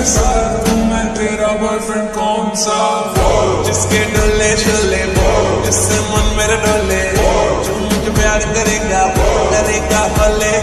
तू मैं, तेरा बॉयफ्रेंड कौन सा? जिसके डोले शोले जिससे मन मेरे डोले। जो मुझे प्यार करेगा वो करेगा भले